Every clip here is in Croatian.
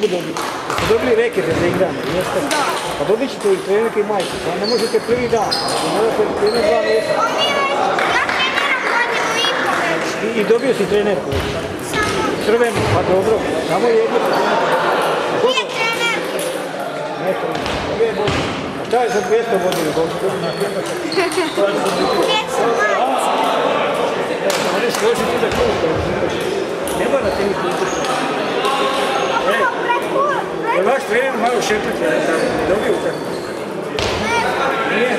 dobro dobiti? Ste dobili rekete za igranje, jeste? Da. Pa dobit ćete i trenerke i majke, a ne možete prvi dan, morate jedno dva mjeseca. I, I dobio si trenerku? Samo. Crvenu, pa dobro, samo jednu. Nije trenerku. Ne trenerku. Dvije godine. Šta je za 200 godina? Uvijek sam majčica. Ne morate mi prijeći. Jer vaš trener malo šepati, dobio utakmicu. Nije?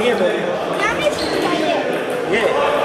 Nije dobio. Ja mislim da je. Je.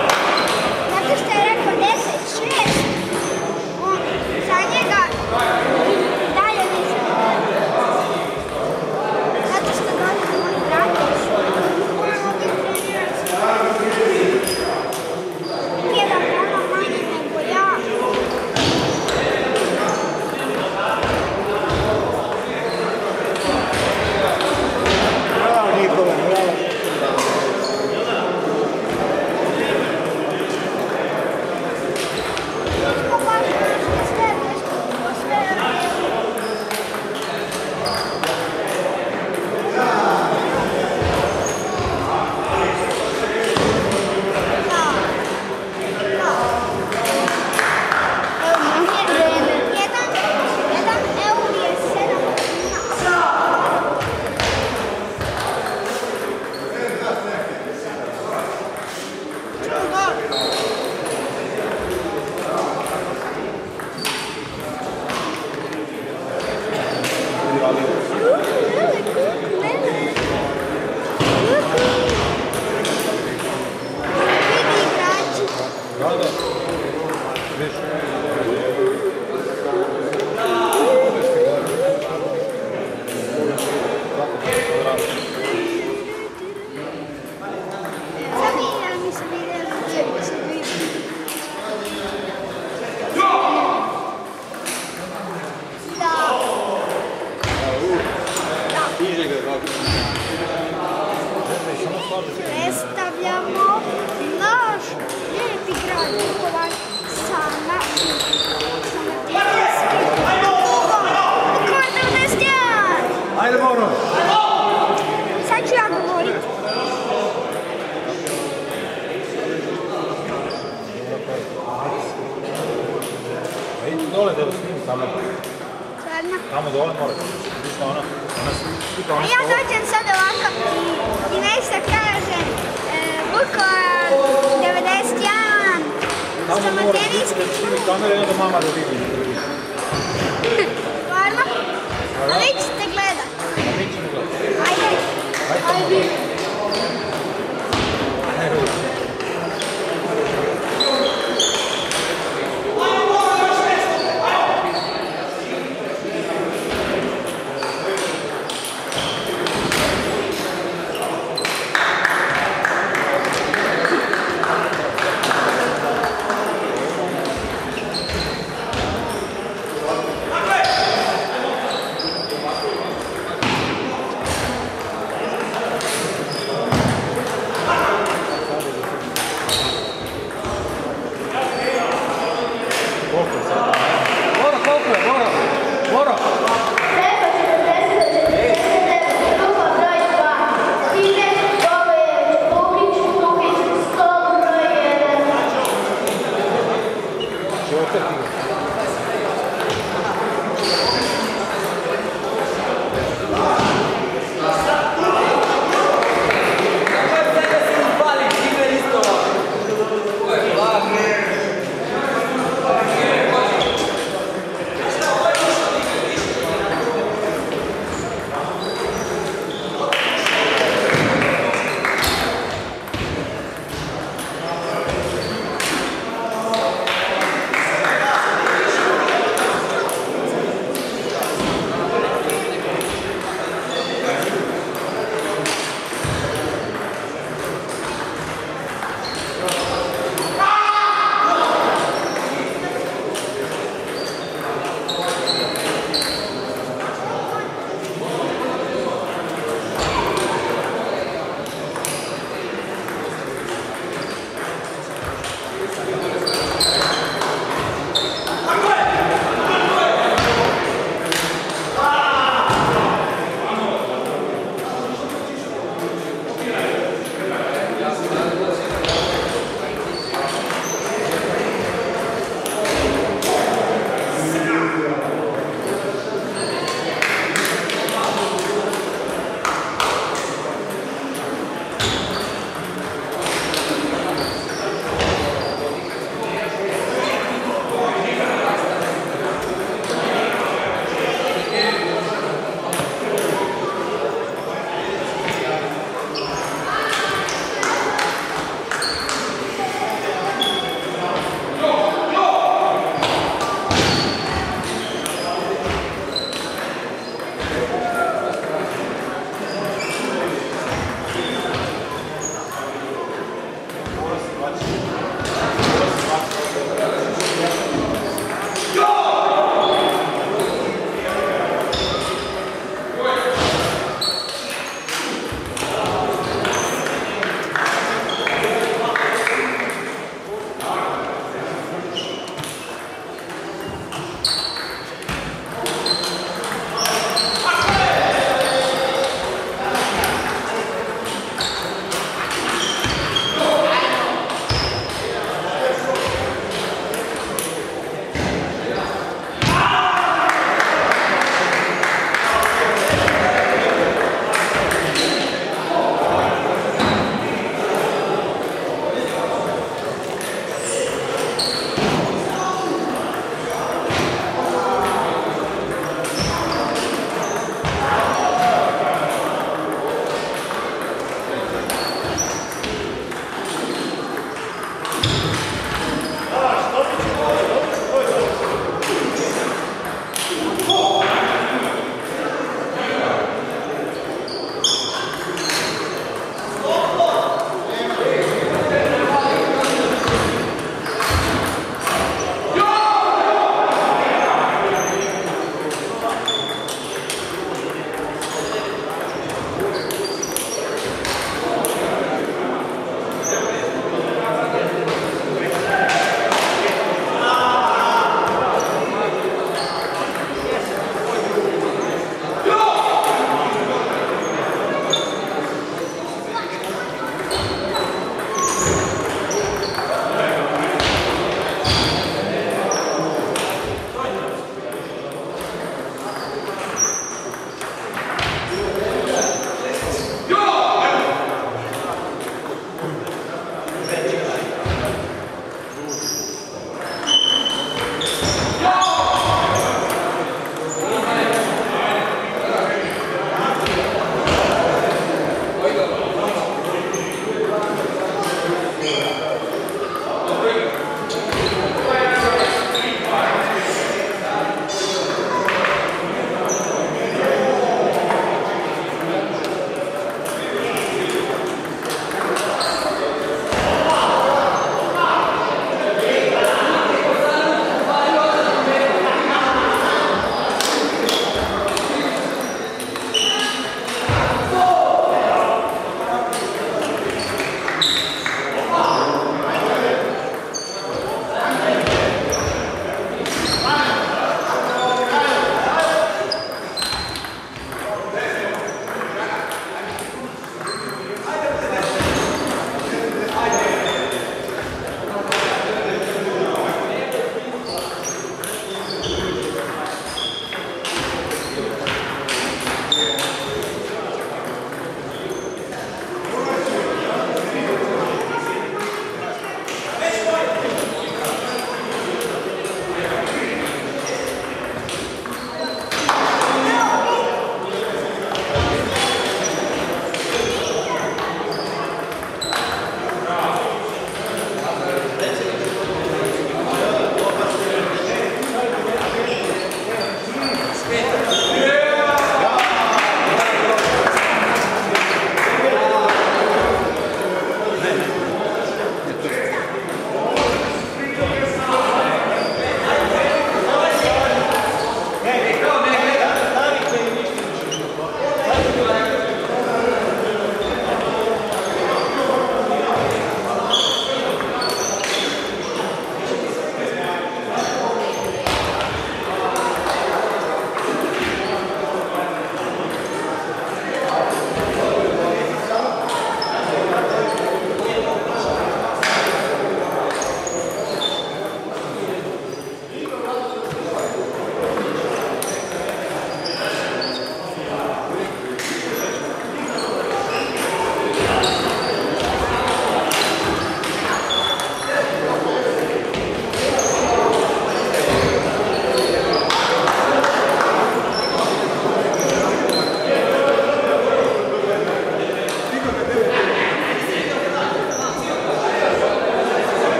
live.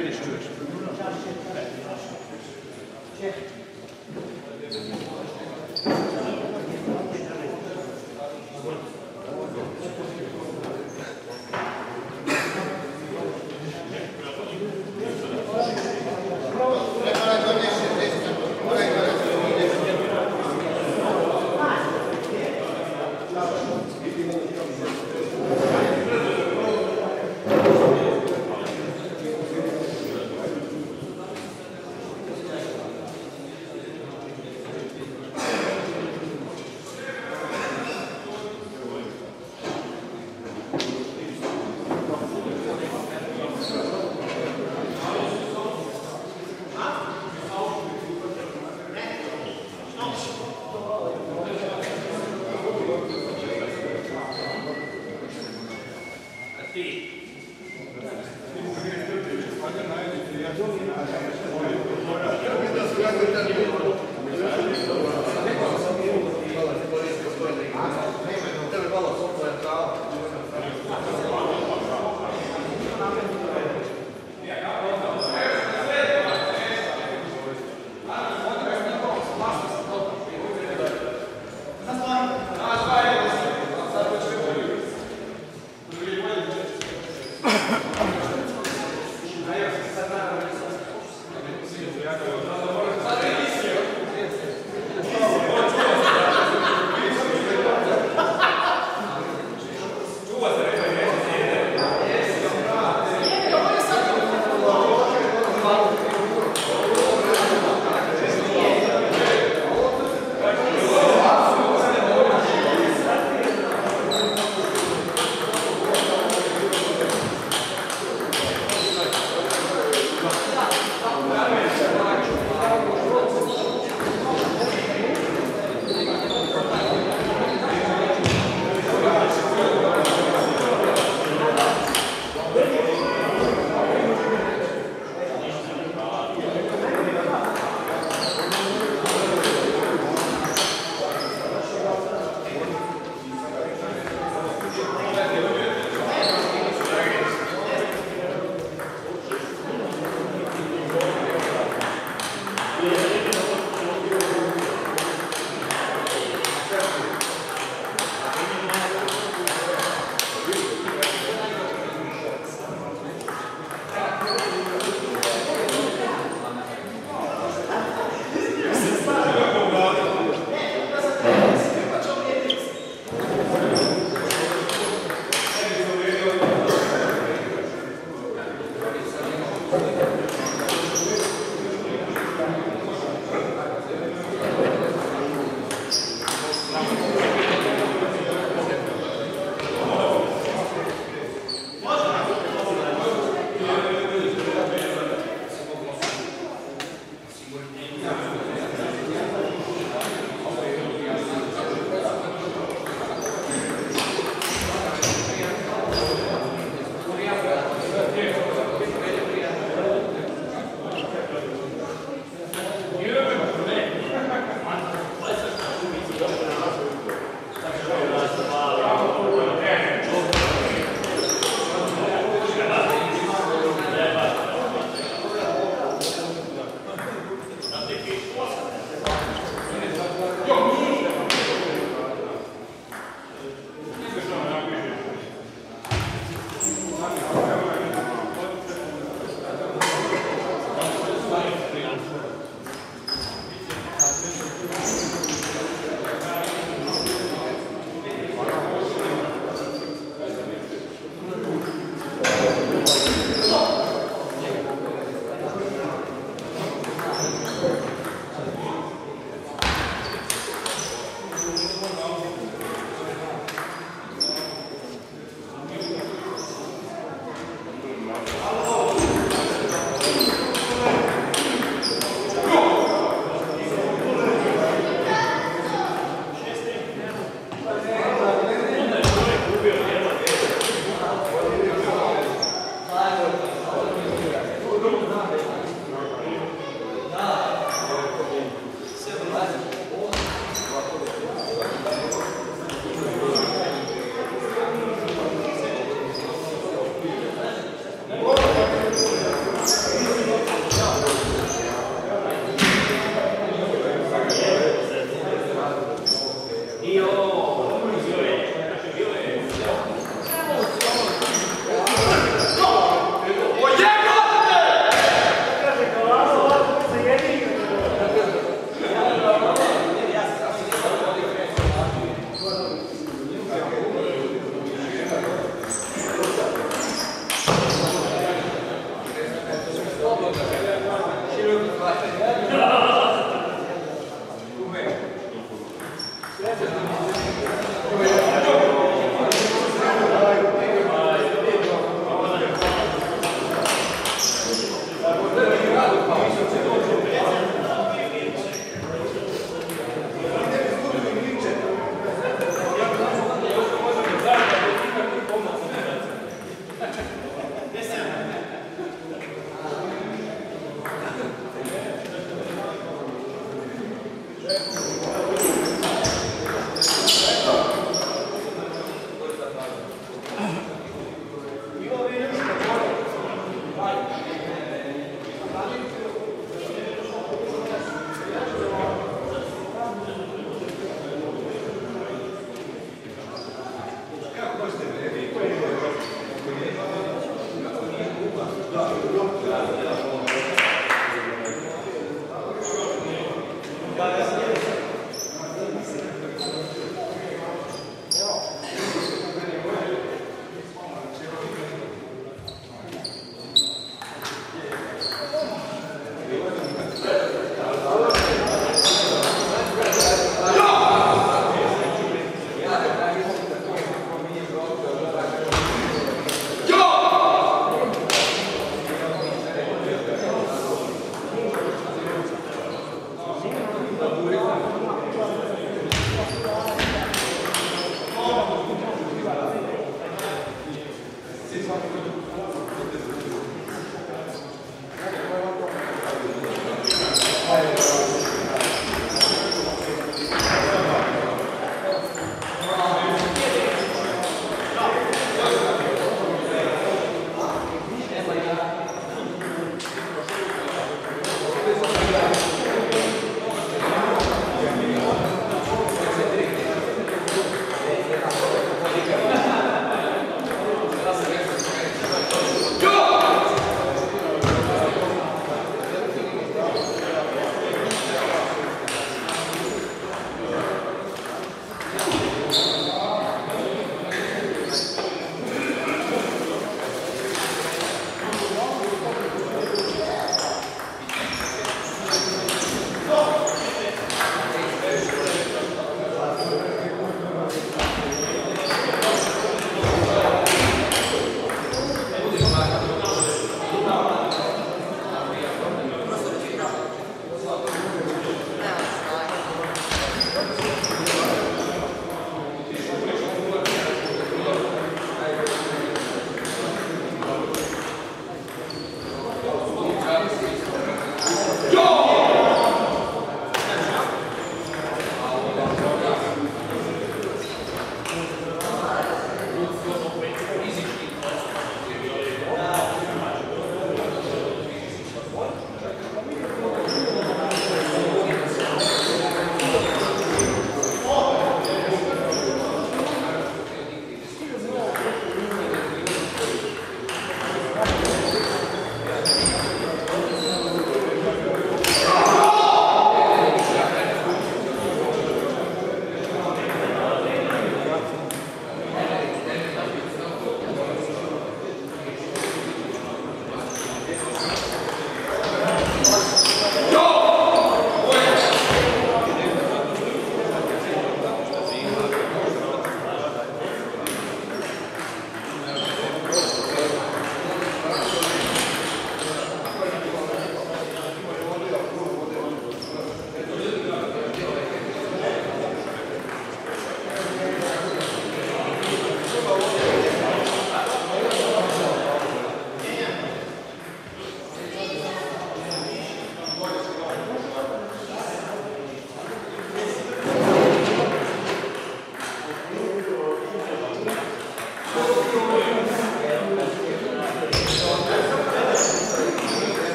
British Church.